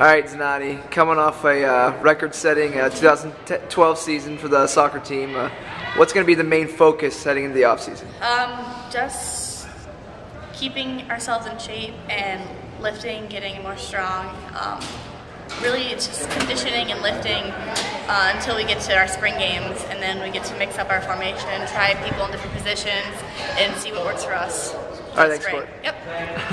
All right, Zanotti, coming off a uh, record-setting uh, 2012 season for the soccer team, uh, what's going to be the main focus heading into the offseason? Um, just keeping ourselves in shape and lifting, getting more strong. Um, really, it's just conditioning and lifting uh, until we get to our spring games, and then we get to mix up our formation, try people in different positions, and see what works for us. All right, thanks Yep.